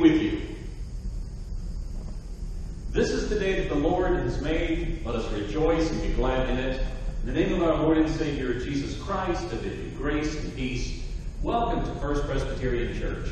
With you. This is the day that the Lord has made. Let us rejoice and be glad in it. In the name of our Lord and Savior Jesus Christ, to bid you grace and peace. Welcome to First Presbyterian Church.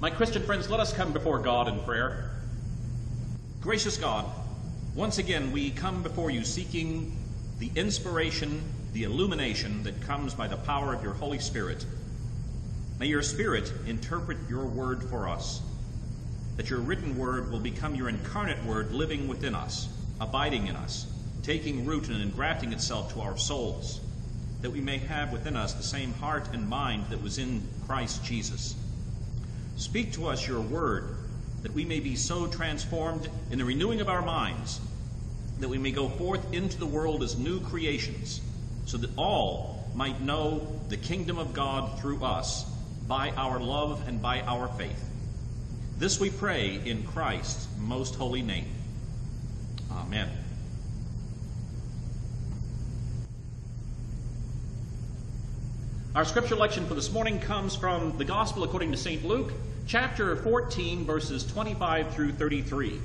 My Christian friends, let us come before God in prayer. Gracious God, once again we come before you seeking the inspiration, the illumination that comes by the power of your Holy Spirit. May your Spirit interpret your word for us, that your written word will become your incarnate word living within us, abiding in us, taking root and engrafting itself to our souls, that we may have within us the same heart and mind that was in Christ Jesus. Speak to us your word, that we may be so transformed in the renewing of our minds, that we may go forth into the world as new creations, so that all might know the kingdom of God through us by our love and by our faith. This we pray in Christ's most holy name. Amen. Our scripture lection for this morning comes from the Gospel according to St. Luke, chapter 14, verses 25 through 33. In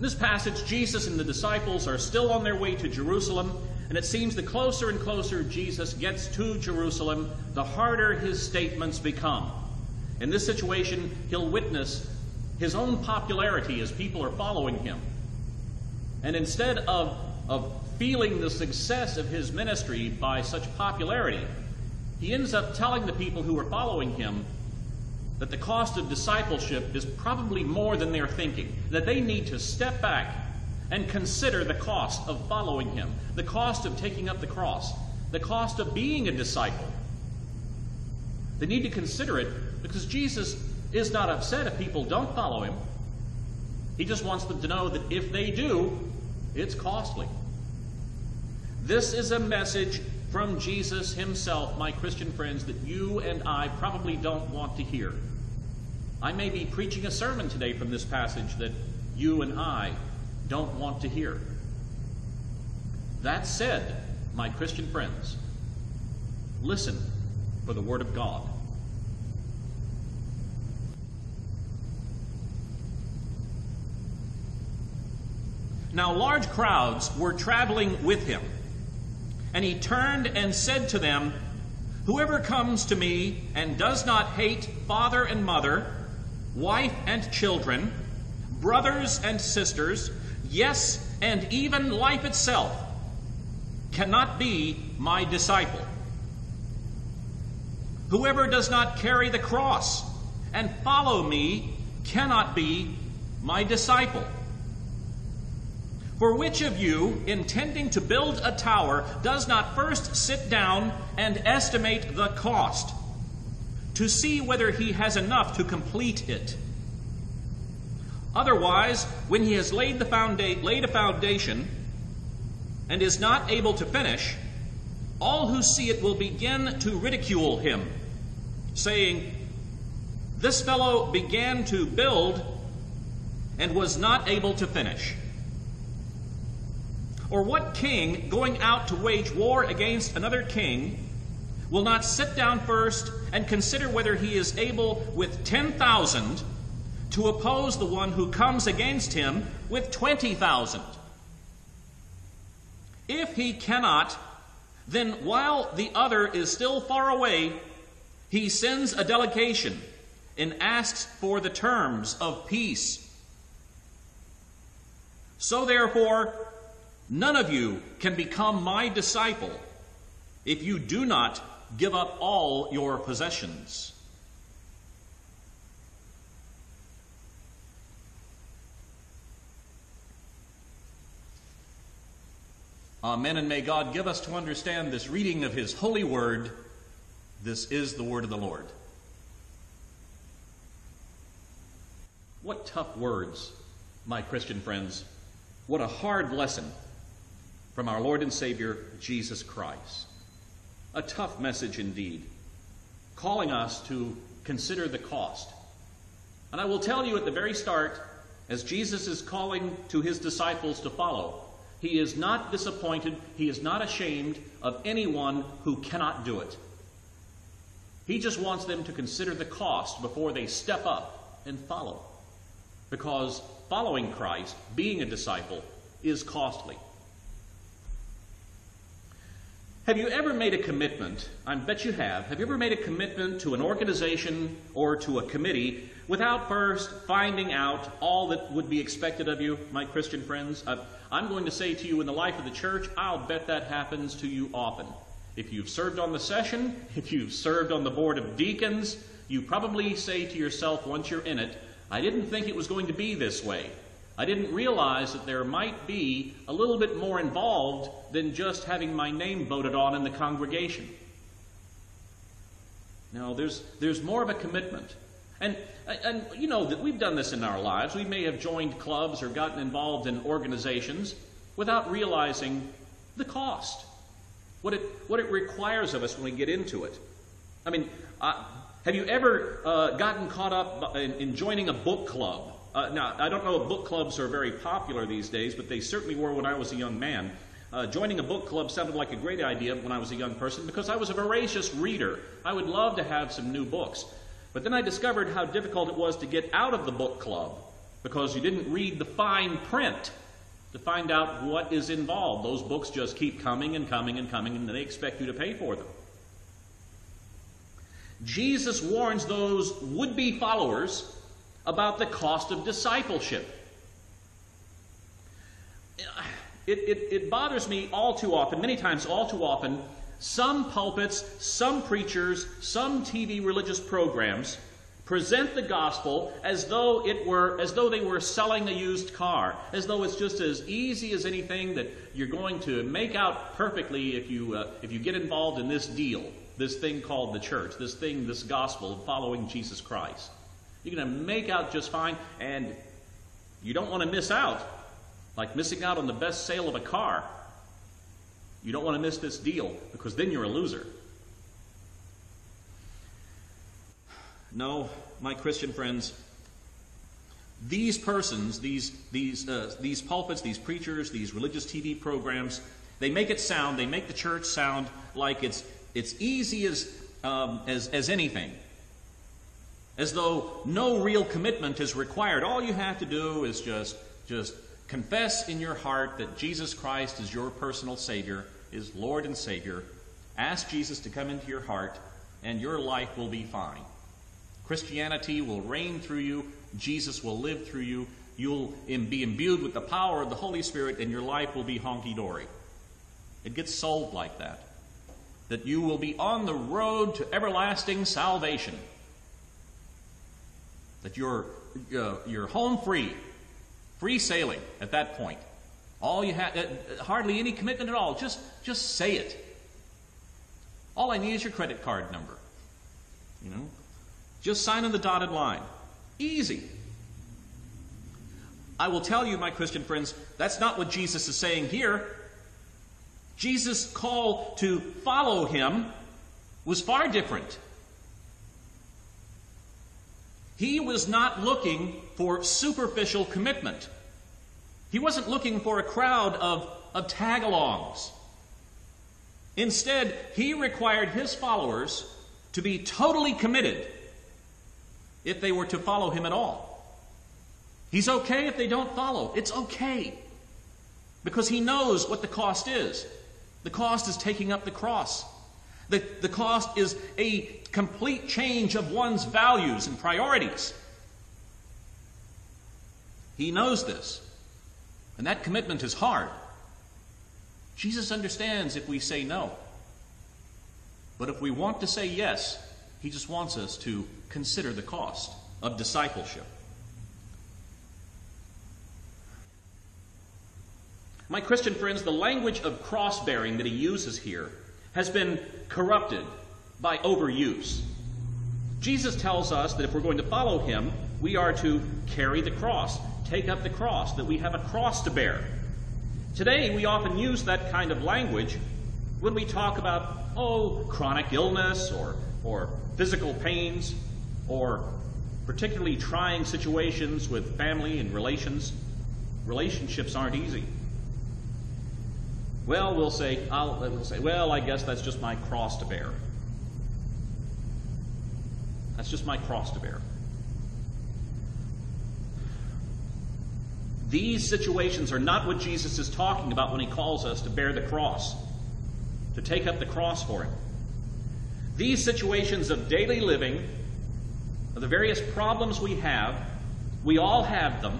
this passage, Jesus and the disciples are still on their way to Jerusalem, and it seems the closer and closer Jesus gets to Jerusalem, the harder his statements become. In this situation, he'll witness his own popularity as people are following him. And instead of, of feeling the success of his ministry by such popularity, he ends up telling the people who are following him that the cost of discipleship is probably more than they're thinking, that they need to step back and consider the cost of following him, the cost of taking up the cross, the cost of being a disciple. They need to consider it because Jesus is not upset if people don't follow him. He just wants them to know that if they do, it's costly. This is a message from Jesus himself, my Christian friends, that you and I probably don't want to hear. I may be preaching a sermon today from this passage that you and I don't want to hear. That said, my Christian friends, listen for the Word of God. Now, large crowds were traveling with him, and he turned and said to them, Whoever comes to me and does not hate father and mother, wife and children, brothers and sisters, yes, and even life itself, cannot be my disciple. Whoever does not carry the cross and follow me cannot be my disciple. For which of you, intending to build a tower, does not first sit down and estimate the cost? To see whether he has enough to complete it. Otherwise, when he has laid, the founda- laid a foundation and is not able to finish, all who see it will begin to ridicule him, saying, This fellow began to build and was not able to finish. Or what king, going out to wage war against another king, will not sit down first and consider whether he is able with 10,000 to oppose the one who comes against him with 20,000. If he cannot, then while the other is still far away, he sends a delegation and asks for the terms of peace. So therefore, none of you can become my disciple if you do not give up all your possessions. Amen, and may God give us to understand this reading of His holy word. This is the word of the Lord. What tough words, my Christian friends. What a hard lesson from our Lord and Savior, Jesus Christ. A tough message indeed, calling us to consider the cost. And I will tell you at the very start, as Jesus is calling to his disciples to follow, he is not disappointed, he is not ashamed of anyone who cannot do it. He just wants them to consider the cost before they step up and follow. Because following Christ, being a disciple, is costly. Have you ever made a commitment? I bet you have. Have you ever made a commitment to an organization or to a committee without first finding out all that would be expected of you, my Christian friends? Uh, I'm going to say to you, in the life of the church, I'll bet that happens to you often. If you've served on the session, if you've served on the board of deacons, you probably say to yourself once you're in it, I didn't think it was going to be this way. I didn't realize that there might be a little bit more involved than just having my name voted on in the congregation. No, there's, there's more of a commitment. And, and you know that we've done this in our lives. We may have joined clubs or gotten involved in organizations without realizing the cost, what it, what it requires of us when we get into it. I mean, uh, have you ever uh, gotten caught up in, in joining a book club? Uh, now, I don't know if book clubs are very popular these days, but they certainly were when I was a young man. Uh, joining a book club sounded like a great idea when I was a young person because I was a voracious reader. I would love to have some new books. But then I discovered how difficult it was to get out of the book club because you didn't read the fine print to find out what is involved. Those books just keep coming and coming and coming, and they expect you to pay for them. Jesus warns those would be followers about the cost of discipleship. It, it, it, bothers me all too often, many times, all too often. Some pulpits, some preachers, some TV religious programs present the gospel as though it were as though they were selling a used car, as though it's just as easy as anything that you're going to make out perfectly if you uh, if you get involved in this deal, this thing called the church, this thing, this gospel of following Jesus Christ. You're going to make out just fine, and you don't want to miss out, like missing out on the best sale of a car. You don't want to miss this deal because then you're a loser. No, my Christian friends, these persons, these, these, uh, these pulpits, these preachers, these religious TV programs, they make it sound, they make the church sound like it's, it's easy as, um, as, as anything as though no real commitment is required. All you have to do is just, just confess in your heart that Jesus Christ is your personal Savior, is Lord and Savior. Ask Jesus to come into your heart, and your life will be fine. Christianity will reign through you, Jesus will live through you, you'll be imbued with the power of the Holy Spirit, and your life will be honky dory. It gets sold like that. That you will be on the road to everlasting salvation that you're, uh, you're home free, free sailing at that point. All you have, uh, hardly any commitment at all. Just, just say it. All I need is your credit card number. You know, just sign on the dotted line. Easy. I will tell you, my Christian friends, that's not what Jesus is saying here. Jesus' call to follow him was far different. He was not looking for superficial commitment. He wasn't looking for a crowd of, of tag alongs. Instead, he required his followers to be totally committed if they were to follow him at all. He's okay if they don't follow. It's okay. Because he knows what the cost is. The cost is taking up the cross. The, the cost is a complete change of one's values and priorities. He knows this. And that commitment is hard. Jesus understands if we say no. But if we want to say yes, he just wants us to consider the cost of discipleship. My Christian friends, the language of cross bearing that he uses here has been corrupted by overuse. Jesus tells us that if we're going to follow him, we are to carry the cross, take up the cross, that we have a cross to bear. Today, we often use that kind of language when we talk about, oh, chronic illness or, or physical pains or particularly trying situations with family and relations. Relationships aren't easy. Well, we'll say, I'll, we'll say, well, I guess that's just my cross to bear. That's just my cross to bear. These situations are not what Jesus is talking about when he calls us to bear the cross. to take up the cross for Him. These situations of daily living, of the various problems we have, we all have them.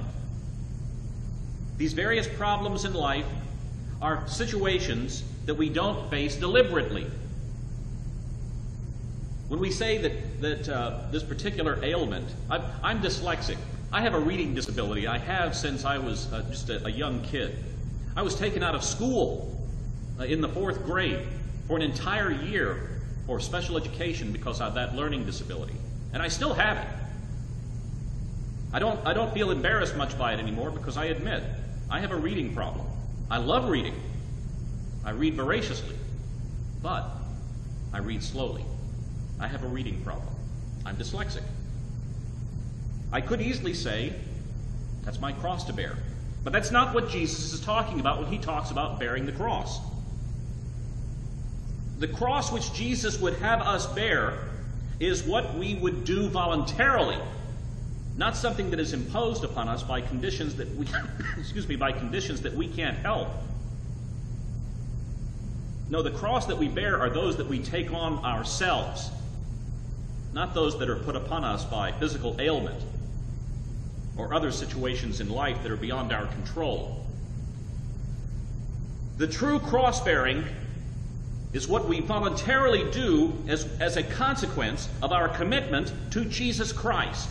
These various problems in life are situations that we don't face deliberately. When we say that, that uh, this particular ailment, I'm, I'm, dyslexic. I have a reading disability. I have since I was uh, just a, a, young kid. I was taken out of school uh, in the fourth grade for an entire year for special education because of that learning disability. And I still have it. I don't, I don't feel embarrassed much by it anymore because I admit I have a reading problem. I love reading. I read voraciously, but I read slowly. I have a reading problem. I'm dyslexic. I could easily say, that's my cross to bear. But that's not what Jesus is talking about when he talks about bearing the cross. The cross which Jesus would have us bear is what we would do voluntarily, not something that is imposed upon us by conditions that we excuse me, by conditions that we can't help. No, the cross that we bear are those that we take on ourselves, not those that are put upon us by physical ailment or other situations in life that are beyond our control. The true cross bearing is what we voluntarily do as, as a consequence of our commitment to Jesus Christ.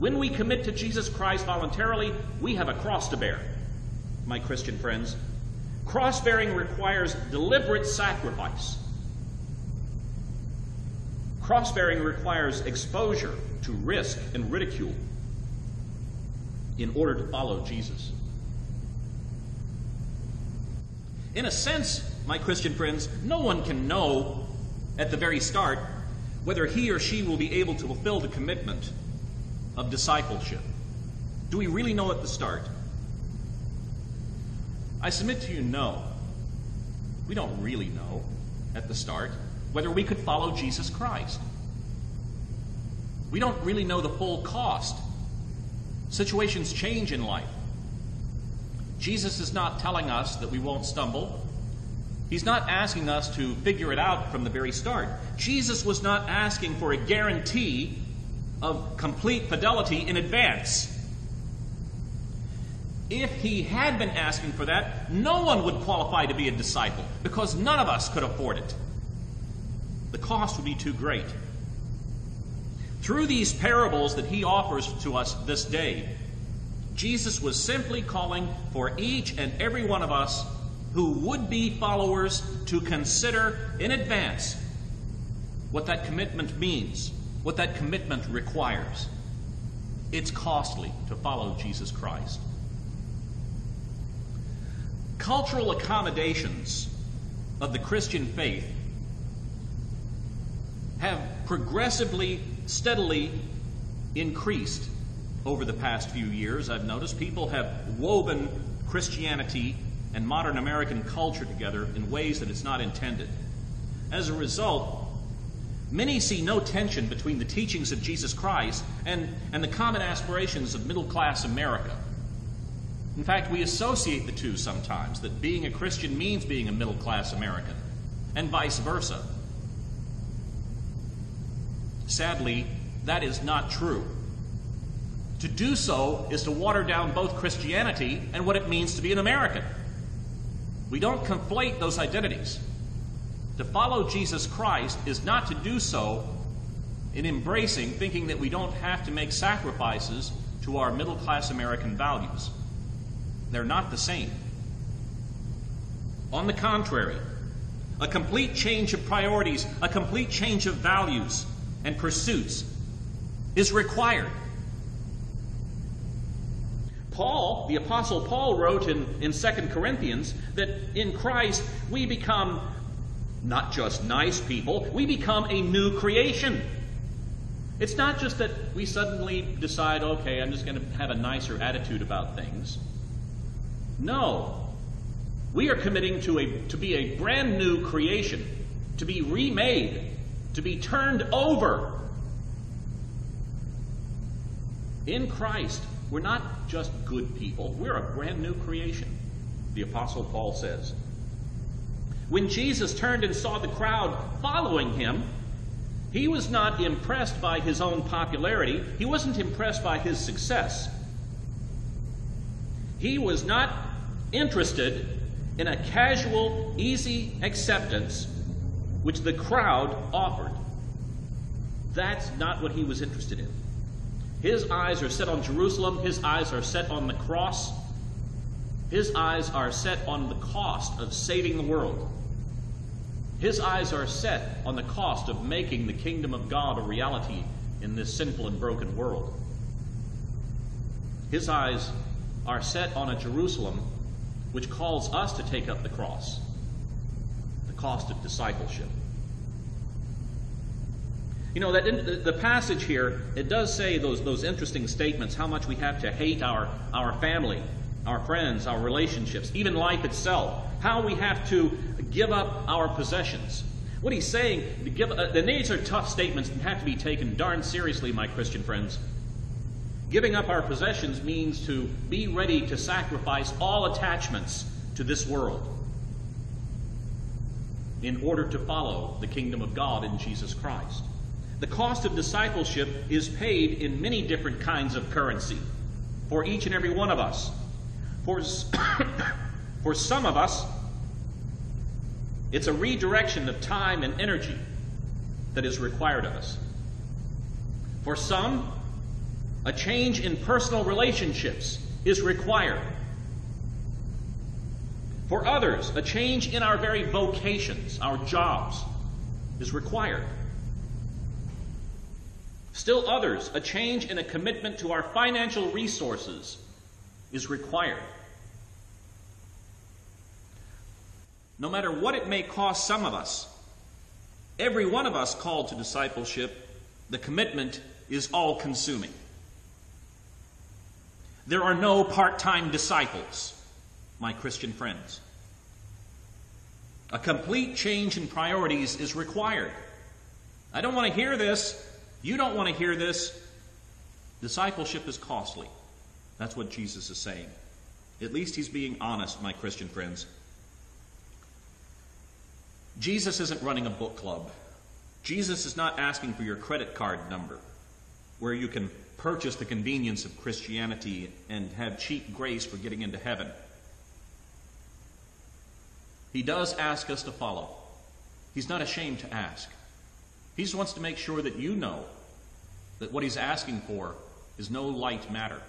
When we commit to Jesus Christ voluntarily, we have a cross to bear, my Christian friends. Cross bearing requires deliberate sacrifice. Cross bearing requires exposure to risk and ridicule in order to follow Jesus. In a sense, my Christian friends, no one can know at the very start whether he or she will be able to fulfill the commitment of discipleship. Do we really know at the start? I submit to you, no. We don't really know at the start whether we could follow Jesus Christ. We don't really know the full cost. Situations change in life. Jesus is not telling us that we won't stumble. He's not asking us to figure it out from the very start. Jesus was not asking for a guarantee of complete fidelity in advance. If he had been asking for that, no one would qualify to be a disciple because none of us could afford it. The cost would be too great. Through these parables that he offers to us this day, Jesus was simply calling for each and every one of us who would be followers to consider in advance what that commitment means, what that commitment requires. It's costly to follow Jesus Christ. Cultural accommodations of the Christian faith have progressively, steadily increased over the past few years. I've noticed people have woven Christianity and modern American culture together in ways that it's not intended. As a result, many see no tension between the teachings of Jesus Christ and, and the common aspirations of middle class America. In fact, we associate the two sometimes, that being a Christian means being a middle class American, and vice versa. Sadly, that is not true. To do so is to water down both Christianity and what it means to be an American. We don't conflate those identities. To follow Jesus Christ is not to do so in embracing, thinking that we don't have to make sacrifices to our middle class American values. They're not the same. On the contrary, a complete change of priorities, a complete change of values and pursuits is required. Paul, the Apostle Paul, wrote in, in 2 Corinthians that in Christ we become not just nice people, we become a new creation. It's not just that we suddenly decide, okay, I'm just going to have a nicer attitude about things. No. We are committing to, a, to be a brand new creation, to be remade, to be turned over. In Christ, we're not just good people, we're a brand new creation, the Apostle Paul says. When Jesus turned and saw the crowd following him, he was not impressed by his own popularity. He wasn't impressed by his success. He was not interested in a casual, easy acceptance which the crowd offered. That's not what he was interested in. His eyes are set on Jerusalem, his eyes are set on the cross, his eyes are set on the cost of saving the world. His eyes are set on the cost of making the kingdom of God a reality in this sinful and broken world. His eyes are set on a Jerusalem which calls us to take up the cross, the cost of discipleship. You know, that in, the, passage here, it does say those, those interesting statements how much we have to hate our, our family, our friends, our relationships, even life itself, how we have to give up our possessions. What he's saying, give, uh, are tough statements and have to be taken darn seriously, my Christian friends. Giving up our possessions means to be ready to sacrifice all attachments to this world in order to follow the kingdom of God in Jesus Christ. The cost of discipleship is paid in many different kinds of currency for each and every one of us. For, for some of us, it's a redirection of time and energy that is required of us. For some, a change in personal relationships is required. For others, a change in our very vocations, our jobs, is required. Still others, a change in a commitment to our financial resources is required. No matter what it may cost some of us, every one of us called to discipleship, the commitment is all consuming. There are no part time disciples, my Christian friends. A complete change in priorities is required. I don't want to hear this. You don't want to hear this. Discipleship is costly. That's what Jesus is saying. At least he's being honest, my Christian friends. Jesus isn't running a book club. Jesus is not asking for your credit card number where you can purchase the convenience of Christianity and have cheap grace for getting into heaven. He does ask us to follow. He's not ashamed to ask. He just wants to make sure that you know that what he's asking for is no light matter.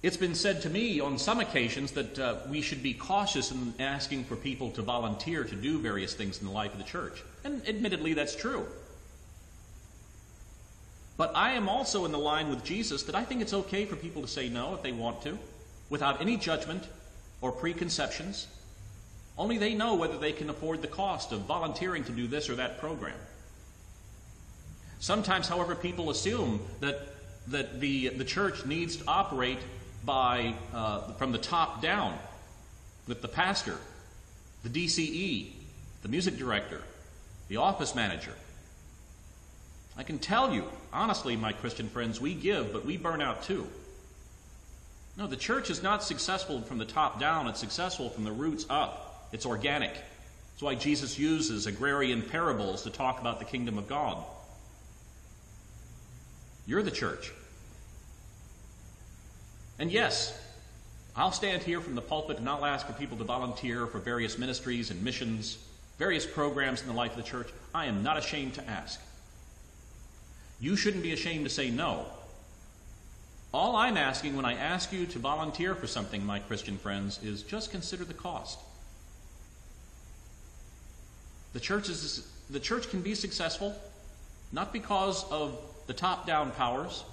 It's been said to me on some occasions that uh, we should be cautious in asking for people to volunteer to do various things in the life of the church. And admittedly, that's true. But I am also in the line with Jesus that I think it's okay for people to say no if they want to, without any judgment or preconceptions. Only they know whether they can afford the cost of volunteering to do this or that program. Sometimes, however, people assume that, that the, the church needs to operate by, uh, from the top down, with the pastor, the DCE, the music director, the office manager, I can tell you, honestly, my Christian friends, we give, but we burn out too. No, the church is not successful from the top down, it's successful from the roots up. It's organic. That's why Jesus uses agrarian parables to talk about the kingdom of God. You're the church. And yes, I'll stand here from the pulpit and I'll ask for people to volunteer for various ministries and missions, various programs in the life of the church. I am not ashamed to ask. You shouldn't be ashamed to say no. All I'm asking when I ask you to volunteer for something, my Christian friends, is just consider the cost. The church, is, the church can be successful not because of the top down powers,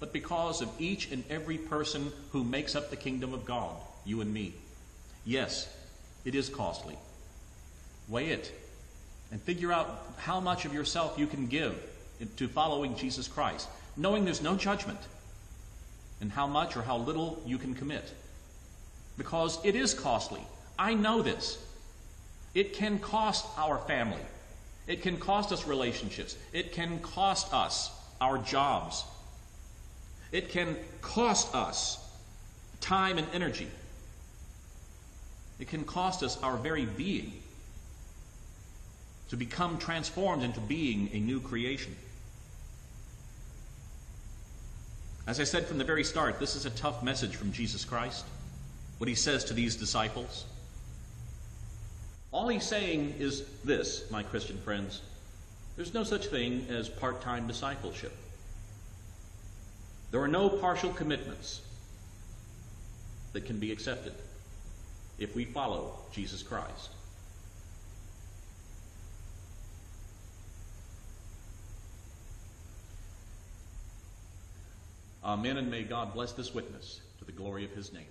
but because of each and every person who makes up the kingdom of God, you and me. Yes, it is costly. Weigh it and figure out how much of yourself you can give to following Jesus Christ, knowing there's no judgment and how much or how little you can commit. Because it is costly. I know this. It can cost our family. It can cost us relationships. It can cost us our jobs. It can cost us time and energy. It can cost us our very being to become transformed into being a new creation. As I said from the very start, this is a tough message from Jesus Christ, what he says to these disciples. All he's saying is this, my Christian friends there's no such thing as part time discipleship. There are no partial commitments that can be accepted if we follow Jesus Christ. Amen, and may God bless this witness to the glory of his name.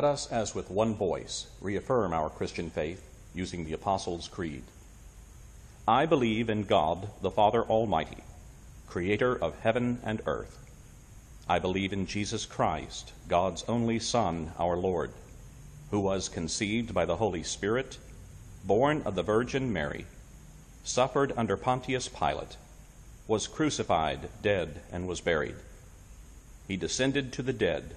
Let us, as with one voice, reaffirm our Christian faith using the Apostles' Creed. I believe in God, the Father Almighty, creator of heaven and earth. I believe in Jesus Christ, God's only Son, our Lord, who was conceived by the Holy Spirit, born of the Virgin Mary, suffered under Pontius Pilate, was crucified, dead, and was buried. He descended to the dead.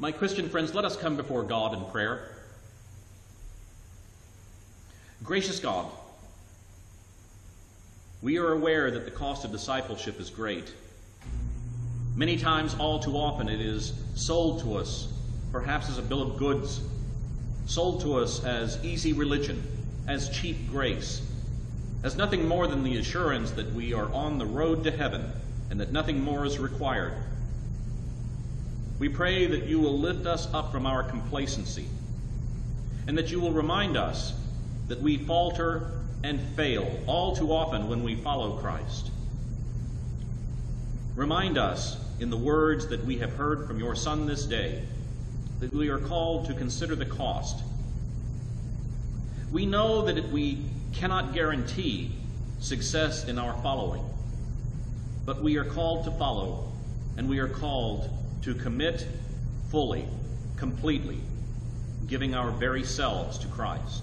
My Christian friends, let us come before God in prayer. Gracious God, we are aware that the cost of discipleship is great. Many times, all too often, it is sold to us, perhaps as a bill of goods, sold to us as easy religion, as cheap grace, as nothing more than the assurance that we are on the road to heaven and that nothing more is required. We pray that you will lift us up from our complacency and that you will remind us that we falter and fail all too often when we follow Christ. Remind us in the words that we have heard from your Son this day that we are called to consider the cost. We know that we cannot guarantee success in our following, but we are called to follow, and we are called to commit fully, completely, giving our very selves to Christ.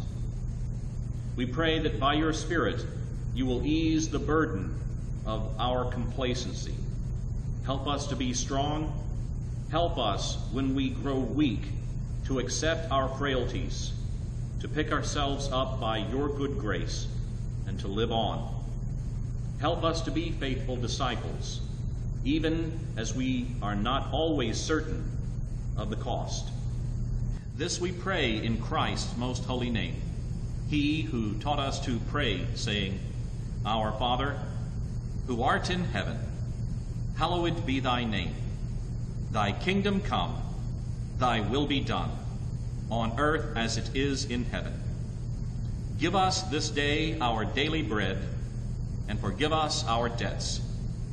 We pray that by your Spirit you will ease the burden of our complacency. Help us to be strong. Help us when we grow weak to accept our frailties, to pick ourselves up by your good grace, and to live on. Help us to be faithful disciples, even as we are not always certain of the cost. This we pray in Christ's most holy name. He who taught us to pray, saying, Our Father, who art in heaven, hallowed be thy name. Thy kingdom come, thy will be done, on earth as it is in heaven. Give us this day our daily bread, and forgive us our debts,